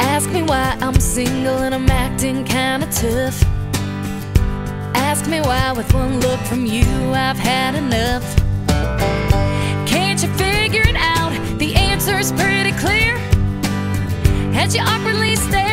Ask me why I'm single and I'm acting kinda tough. Ask me why, with one look from you, I've had enough. Can't you figure it out? The answer's pretty. As you awkwardly stare.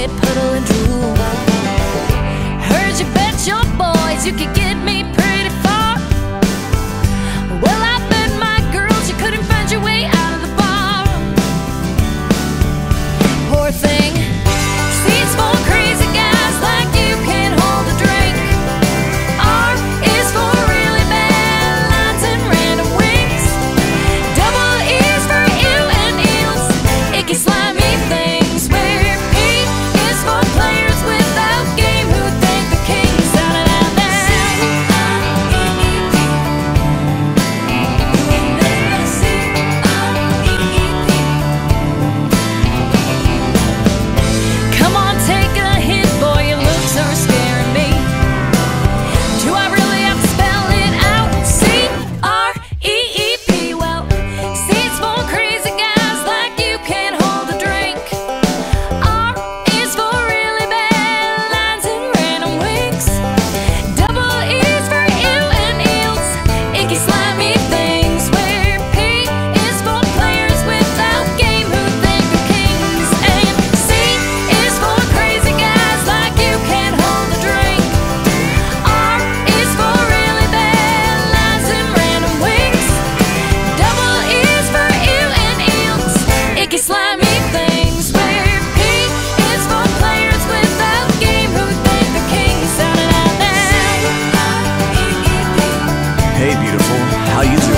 red puddle and drool. Heard you bet your boys you could beautiful, how you